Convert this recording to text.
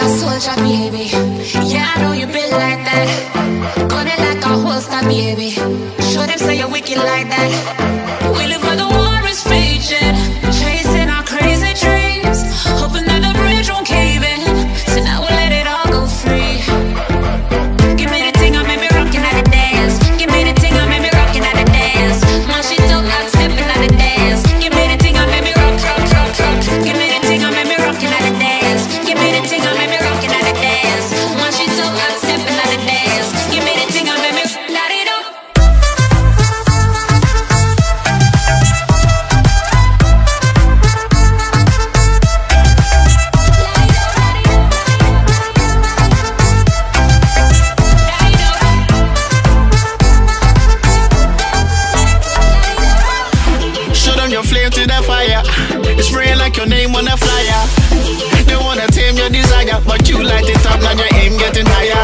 like a soldier, baby. Yeah, I know you been like that. Gun it like a holster, baby. Show them say you're wicked like that. flame to the fire. It's spraying like your name on a flyer. They wanna tame your desire, but you light it up, now your aim getting higher.